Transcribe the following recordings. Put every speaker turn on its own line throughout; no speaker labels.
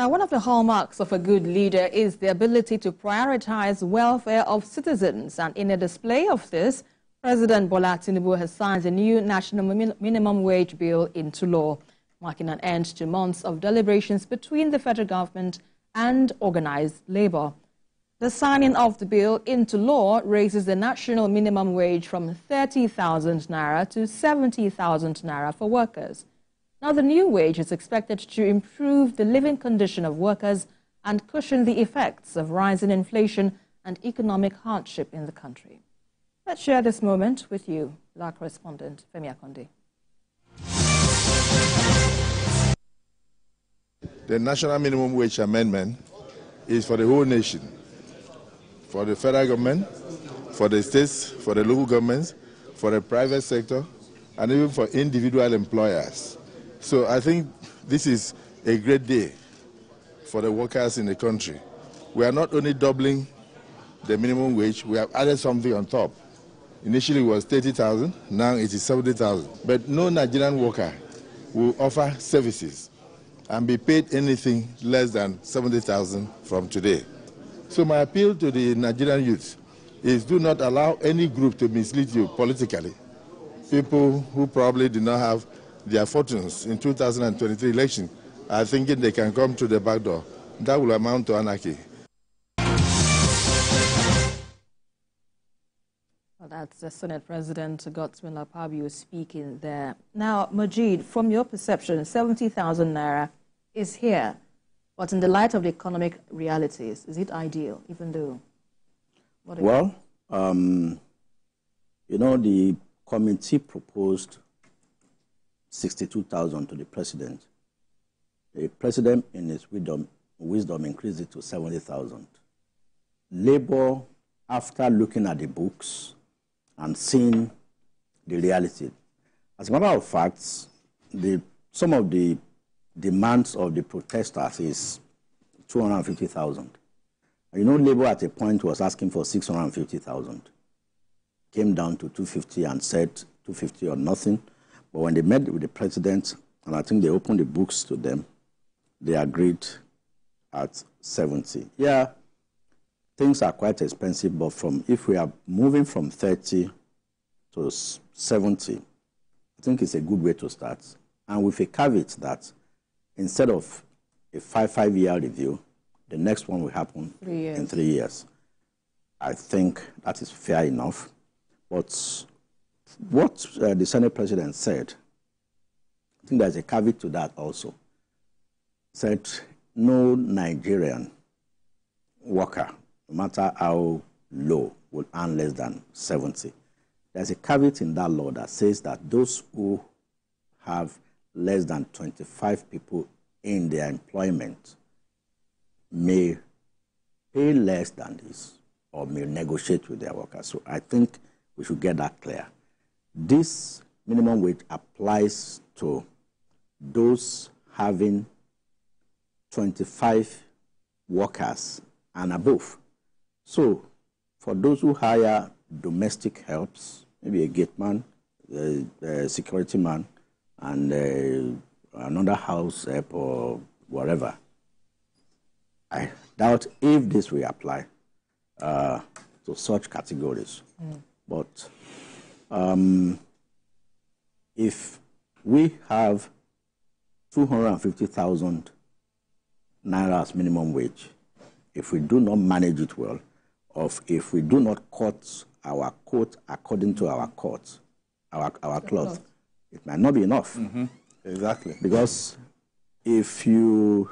Now, one of the hallmarks of a good leader is the ability to prioritize welfare of citizens. And in a display of this, President Bola Tinubu has signed a new national minimum wage bill into law, marking an end to months of deliberations between the federal government and organized labor. The signing of the bill into law raises the national minimum wage from 30,000 naira to 70,000 naira for workers. Now, the new wage is expected to improve the living condition of workers and cushion the effects of rising inflation and economic hardship in the country. Let's share this moment with you, our correspondent, Femi Akonde.
The National Minimum Wage Amendment is for the whole nation, for the federal government, for the states, for the local governments, for the private sector, and even for individual employers. So I think this is a great day for the workers in the country. We are not only doubling the minimum wage, we have added something on top. Initially it was 30,000, now it is 70,000. But no Nigerian worker will offer services and be paid anything less than 70,000 from today. So my appeal to the Nigerian youth is do not allow any group to mislead you politically. People who probably do not have their fortunes in 2023 election are thinking they can come to the back door. That will amount to anarchy.
Well, that's the Senate President Godswill Akpabio speaking there. Now, Majid, from your perception, 70,000 naira is here, but in the light of the economic realities, is it ideal, even though?
well, um, you know, the committee proposed 62,000 to the president. The president, in his wisdom, wisdom increased it to 70,000. Labour, after looking at the books and seeing the reality, as a matter of fact, the, some of the demands of the protesters is 250,000. You know, Labour at a point was asking for 650,000. Came down to 250 and said 250 or nothing. But when they met with the president, and I think they opened the books to them, they agreed at 70. Yeah, things are quite expensive, but from if we are moving from 30 to 70, I think it's a good way to start. And with a caveat that instead of a five, five year review, the next one will happen three in three years. I think that is fair enough. But what uh, the Senate President said, I think there's a caveat to that also, said no Nigerian worker, no matter how low, will earn less than 70. There's a caveat in that law that says that those who have less than 25 people in their employment may pay less than this or may negotiate with their workers. So I think we should get that clear. This minimum wage applies to those having 25 workers and above. So for those who hire domestic helps, maybe a gate man, a, a security man, and uh, another house help or whatever, I doubt if this will apply uh, to such categories. Mm. But um, if we have 250,000 naira as minimum wage, if we do not manage it well, or if we do not cut our coat according to our coat, our, our cloth, it might not be enough.
Mm -hmm. Exactly.
Because if you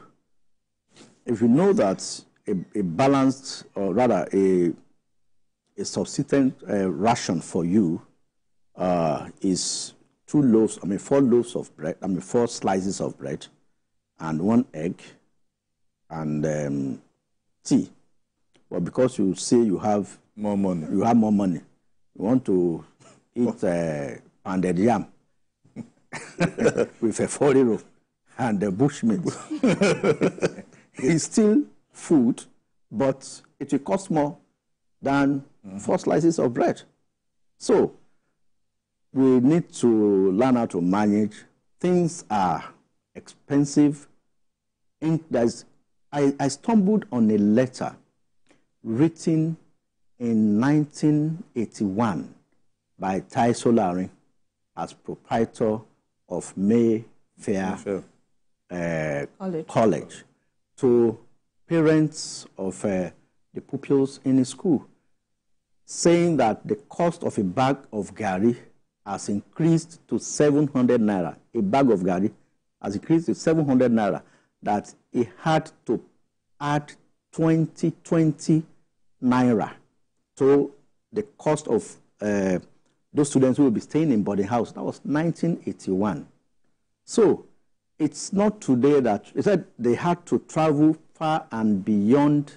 if you know that a, a balanced, or rather a a subsistent uh, ration for you uh, is two loaves, I mean, four loaves of bread, I mean, four slices of bread and one egg and um, tea. But because you say you have
more money,
you have more money, you want to eat uh, pounded yam with efo riro and the bushmeat. it's still food, but it will cost more than mm-hmm. four slices of bread. So we need to learn how to manage. Things are expensive. In, I, I stumbled on a letter written in 1981 by Tai Solarin as proprietor of Mayflower, Mayflower. Uh, College. College. to parents of uh, the pupils in his school, saying that the cost of a bag of gari has increased to 700 naira. A bag of gari has increased to 700 naira, that he had to add 20, 20 naira to the cost of uh, those students who will be staying in boarding house. That was 1981. So it's not today that, they said they had to travel far and beyond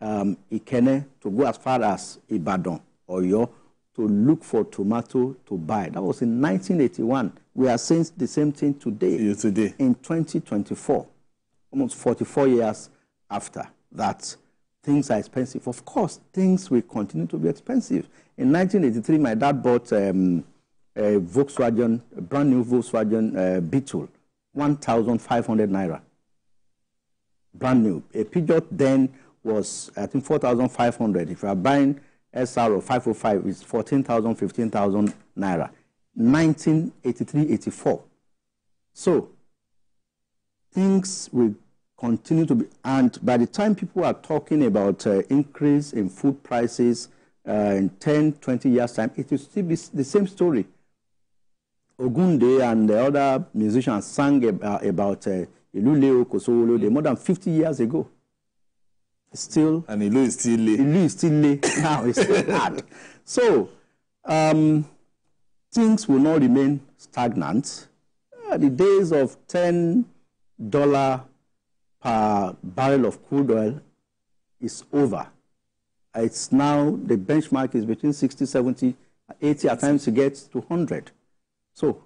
um, Ikenne to go as far as Ibadan or Yo to look for tomato to buy. That was in 1981. We are saying the same thing today.
today.
In 2024, almost 44 years after that, things are expensive. Of course, things will continue to be expensive. In 1983, my dad bought um, a Volkswagen, a brand new Volkswagen uh, Beetle, 1,500 naira. Brand new. A Peugeot then was, I think, 4,500. If you are buying SR of 505, it's 14,000, 15,000 naira. 1983 84. So, things will continue to be, and by the time people are talking about uh, increase in food prices uh, in 10, 20 years' time, it will still be the same story. Ogunde and the other musicians sang about, about uh, Iluleo more than 50 years ago. Still.
And Ilu is still late.
Ilu is still late. now it's still hard. So, um, things will not remain stagnant. Uh, the days of $10 per barrel of crude oil is over. It's now, the benchmark is between 60, 70, 80, at times it gets to 100. So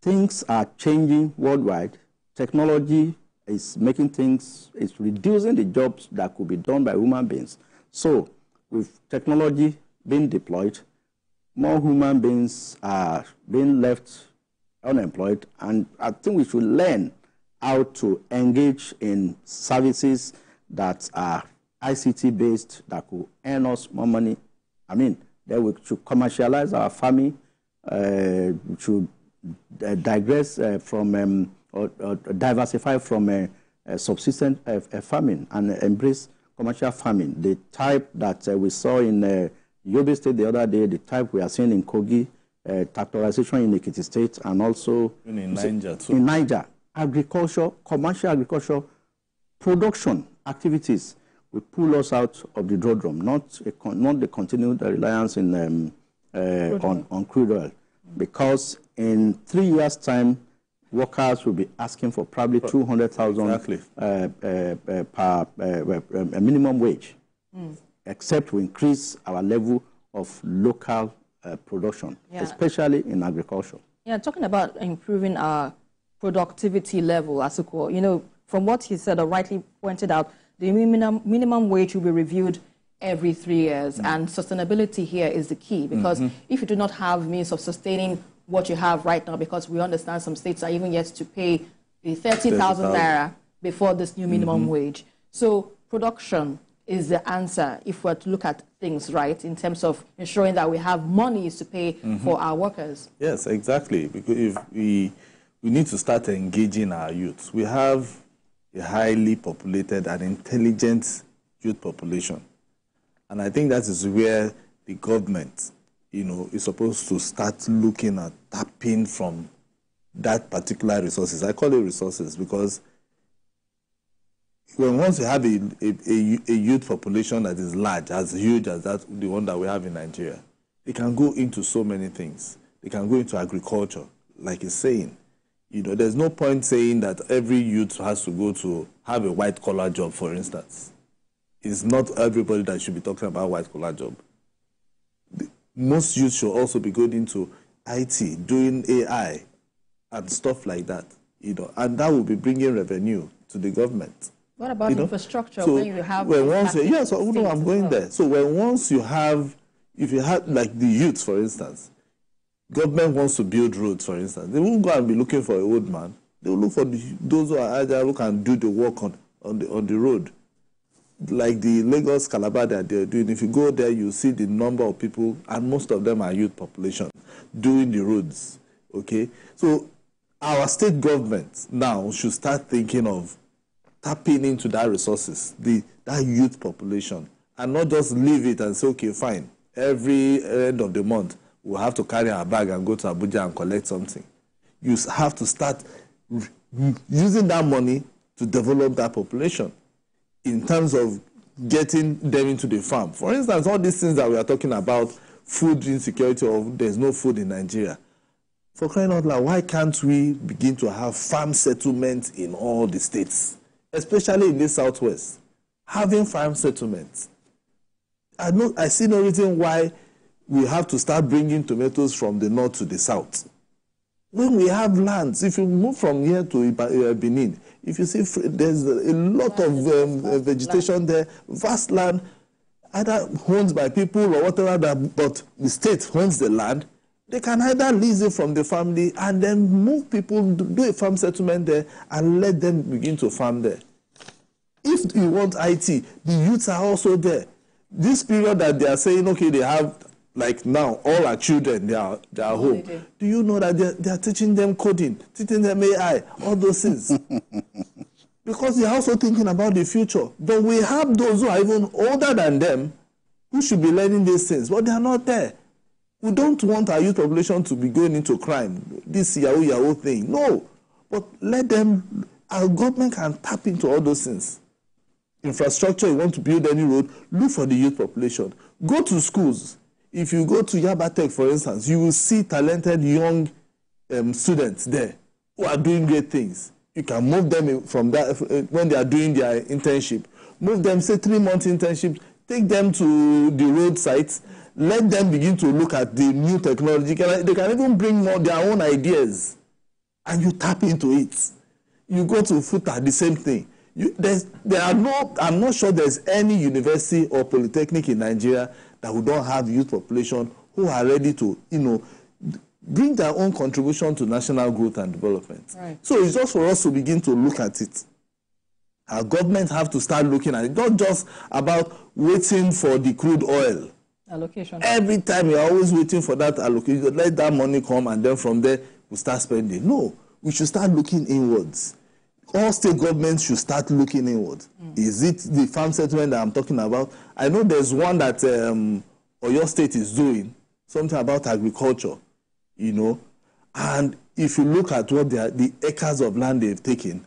things are changing worldwide. Technology is making things, it's reducing the jobs that could be done by human beings. So with technology being deployed, more human beings are being left unemployed, and I think we should learn how to engage in services that are ICT based that could earn us more money. I mean, then we should commercialize our farming, uh, should uh, digress uh, from um, or, or, diversify from a, a subsistence uh, farming and embrace commercial farming. The type that uh, we saw in uh, Yobe State the other day, the type we are seeing in Kogi, uh, tractorization in Ekiti State, and also
in Niger too.
In Niger agriculture, commercial agriculture, production activities will pull us out of the doldrum, not, a, not the continued reliance in, um, uh, on, on crude oil. Because in three years' time, workers will be asking for probably 200,000 exactly. uh, uh, uh per uh, uh, minimum wage, mm. except we increase our level of local production, yeah. especially in agriculture.
Yeah, talking about improving our productivity level, Asuko. You know, from what he said or rightly pointed out, the minimum, minimum wage will be reviewed every three years, mm and sustainability here is the key because mm-hmm. if you do not have means of sustaining what you have right now, because we understand some states are even yet to pay the 30,000 naira before this new minimum mm-hmm. wage. So production is the answer if we're to look at things right in terms of ensuring that we have money to pay mm-hmm. for our workers.
Yes, exactly. Because if we we need to start engaging our youth. We have a highly populated and intelligent youth population. And I think that is where the government, you know, is supposed to start looking at tapping from that particular resources. I call it resources because when once you have a, a, a, youth population that is large, as huge as that the one that we have in Nigeria, they can go into so many things. They can go into agriculture, like he's saying. You know, there's no point saying that every youth has to go to have a white collar job, for instance. It's not everybody that should be talking about white collar job. Most youth should also be going into IT, doing AI, and stuff like that. You know, and that will be bringing revenue to the government.
What about you know? infrastructure so when you have?
When once, yeah, so no, I'm going well. there. So when once you have, if you have like the youth, for instance, government wants to build roads, for instance, they won't go and be looking for a old man. They will look for the, those who are agile who can do the work on on the on the road, like the Lagos Calabar that they're doing. If you go there, you see the number of people, and most of them are youth population doing the roads. Okay, so our state government now should start thinking of tapping into that resources, the that youth population, and not just leave it and say, okay, fine. Every end of the month, we'll have to carry our bag and go to Abuja and collect something. You have to start using that money to develop that population in terms of getting them into the farm. For instance, all these things that we are talking about, food insecurity or there's no food in Nigeria. For crying out loud, why can't we begin to have farm settlements in all the states, especially in the southwest? Having farm settlements. I, know, I see no reason why we have to start bringing tomatoes from the north to the south. When we have lands, if you move from here to uh, Benin, if you see there's a lot of um, uh, vegetation there, vast land, either owned by people or whatever, that, but the state owns the land, they can either lease it from the family and then move people, do a farm settlement there and let them begin to farm there. If you want IT, the youths are also there. This period that they are saying, okay, they have like now all our children they are they are home. do. do you know that they, they are teaching them coding teaching them ai all those things? Because they are also thinking about the future. But we have those who are even older than them who should be learning these things but they are not there. We don't want our youth population to be going into crime this yahoo yahoo thing. No. But let them our government can tap into all those things. Infrastructure you want to build any road look for the youth population. Go to schools if you go to Yaba Tech, for instance, you will see talented young um, students there who are doing great things. You can move them from that uh, when they are doing their internship. Move them, say three months internship, take them to the road sites, let them begin to look at the new technology. They can even bring more their own ideas, and you tap into it. You go to FUTA, the same thing. You, there are no, I'm not sure there's any university or polytechnic in Nigeria that we don't have youth population who are ready to, you know, bring their own contribution to national growth and development. Right. So it's just for us to begin to look at it. Our government have to start looking at it, not just about waiting for the crude oil.
Allocation.
Every time you're always waiting for that allocation, let that money come and then from there we start spending. No, we should start looking inwards all state governments should start looking inward. Mm. Is it the farm settlement that I'm talking about? I know there's one that um, Oyo State is doing, something about agriculture, you know. And if you look at what are, the acres of land they've taken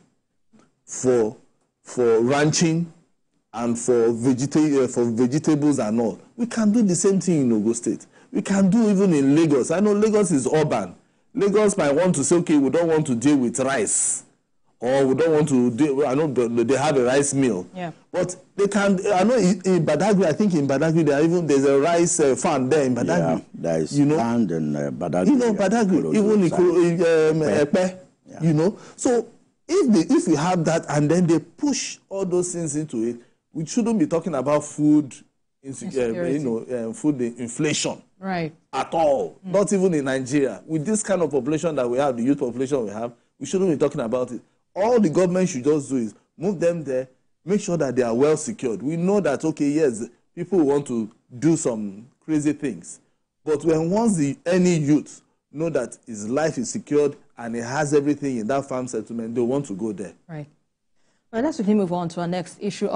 for, for ranching and for, vegeta- uh, for vegetables and all, we can do the same thing in Ogo State. We can do even in Lagos. I know Lagos is urban. Lagos might want to say, okay, we don't want to deal with rice or we don't want to do, I know they have a rice mill.
Yeah.
But they can, I know in, Badagry, I think in Badagry, there even, there's a rice uh, farm there in Badagry.
Yeah, there is you know? land in uh, Badagry.
You know, Badagry, even in um, Epe, yeah. you know. So if, they, if we have that and then they push all those things into it, we shouldn't be talking about food, uh, you know, uh, food inflation.
Right.
At all. Mm. Not even in Nigeria. With this kind of population that we have, the youth population we have, we shouldn't be talking about it all the government should just do is move them there, make sure that they are well secured. We know that, okay, yes, people want to do some crazy things. But when once the, any youth know that his life is secured and he has everything in that farm settlement, they want to go there.
Right. Well, let's quickly move on to our next issue of